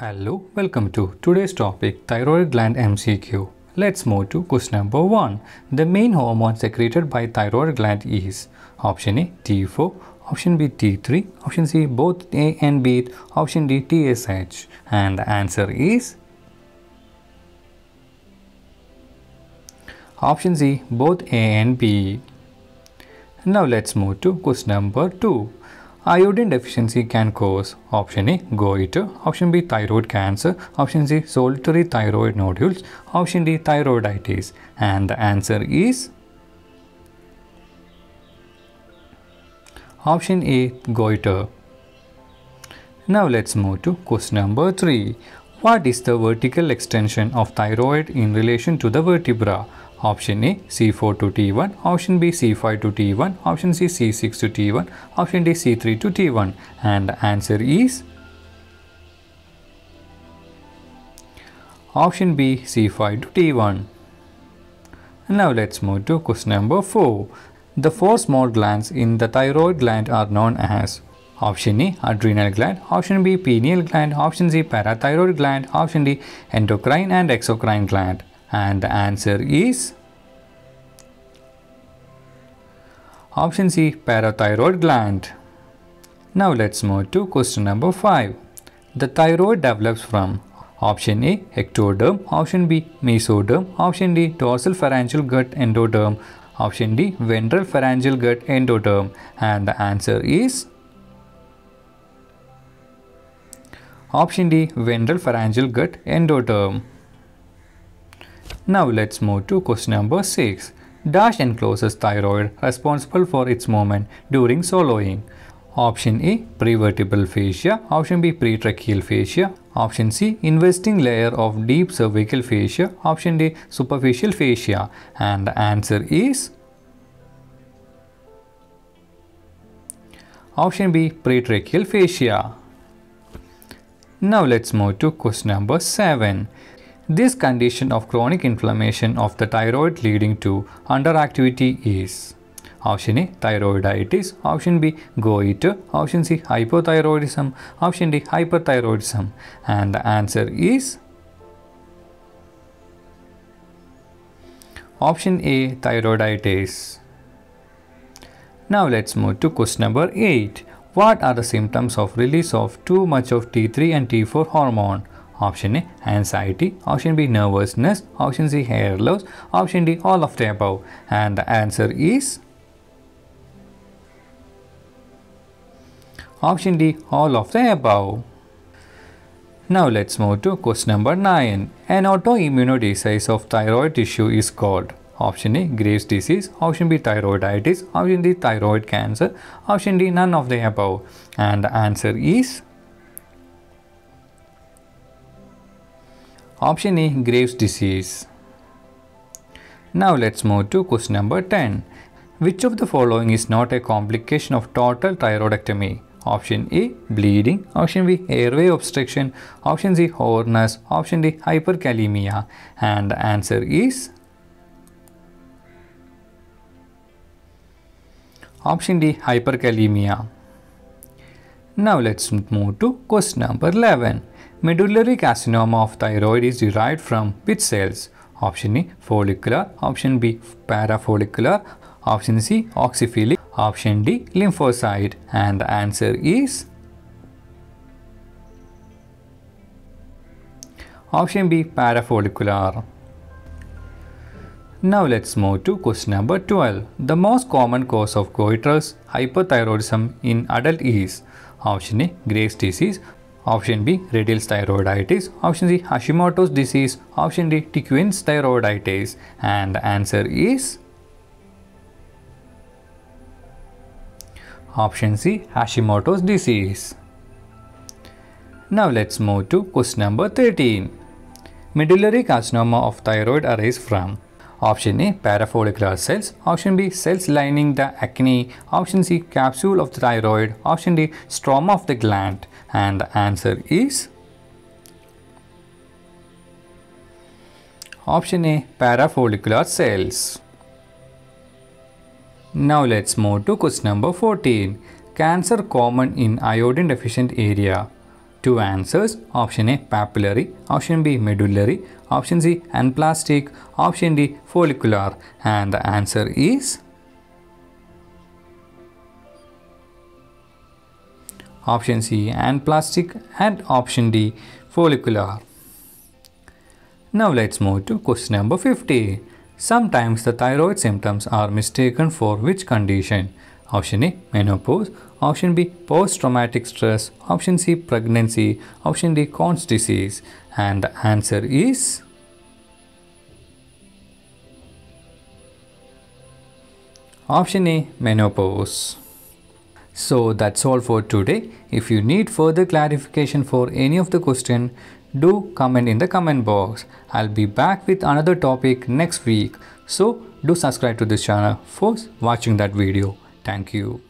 Hello, welcome to today's topic thyroid gland MCQ. Let's move to question number 1. The main hormone secreted by thyroid gland is option A T4, option B T3, option C both A and B, option D TSH. And the answer is option C both A and B. Now let's move to question number 2. Iodine deficiency can cause option A goiter, option B thyroid cancer, option C solitary thyroid nodules, option D thyroiditis. And the answer is option A goiter. Now let's move to question number 3. What is the vertical extension of thyroid in relation to the vertebra? Option A C4 to T1, option B C5 to T1, option C C6 to T1, option D C3 to T1 and the answer is option B C5 to T1. Now let's move to question number 4. The four small glands in the thyroid gland are known as Option A adrenal gland, option B pineal gland, option C parathyroid gland, option D endocrine and exocrine gland. And the answer is option C parathyroid gland. Now let's move to question number 5. The thyroid develops from option A ectoderm, option B mesoderm, option D dorsal pharyngeal gut endoderm, option D ventral pharyngeal gut endoderm and the answer is option D ventral pharyngeal gut endoderm. Now let's move to question number 6. Dash encloses thyroid responsible for its movement during swallowing. Option A prevertebral fascia, option B pretracheal fascia, option C investing layer of deep cervical fascia, option D superficial fascia and the answer is option B pretracheal fascia. Now let's move to question number 7. This condition of chronic inflammation of the thyroid leading to underactivity is Option A thyroiditis, option B goiter, option C hypothyroidism, option D hyperthyroidism and the answer is option A thyroiditis. Now let's move to question number 8. What are the symptoms of release of too much of T3 and T4 hormone? Option A anxiety, option B nervousness, option C hair loss, option D all of the above. And the answer is? Option D all of the above. Now let's move to question number 9. An autoimmunodisease of thyroid tissue is called. Option A Graves disease, option B thyroiditis, option D thyroid cancer, option D none of the above. And the answer is Option A Graves disease. Now let's move to question number 10. Which of the following is not a complication of total thyroidectomy? Option A bleeding, option B airway obstruction, option C hoarseness, option D hyperkalemia and the answer is Option D hyperkalemia. Now let's move to question number 11. Medullary carcinoma of thyroid is derived from which cells? Option A follicular, option B parafollicular, option C oxyphilic, option D lymphocyte and the answer is option B parafollicular. Now let's move to question number 12. The most common cause of goitrous hyperthyroidism in adult is option A Graves disease, option B Riedel thyroiditis, option C Hashimoto's disease, option D de Quervain's thyroiditis and the answer is option C Hashimoto's disease. Now let's move to question number 13. Medullary carcinoma of thyroid arises from Option A parafollicular cells, option B cells lining the acini, option C capsule of the thyroid, option D stroma of the gland and the answer is option A parafollicular cells. Now let's move to question number 14. Cancer common in iodine deficient area. Two answers. Option A papillary, option B medullary, option C anaplastic, option D follicular. And the answer is? Option C anaplastic. And option D follicular. Now let's move to question number 50. Sometimes the thyroid symptoms are mistaken for which condition? Option A menopause, option B post traumatic stress, option C pregnancy, option D Crohn's disease and the answer is option A menopause. So that's all for today. If you need further clarification for any of the question, do comment in the comment box. I'll be back with another topic next week. So do subscribe to this channel for watching that video. Thank you.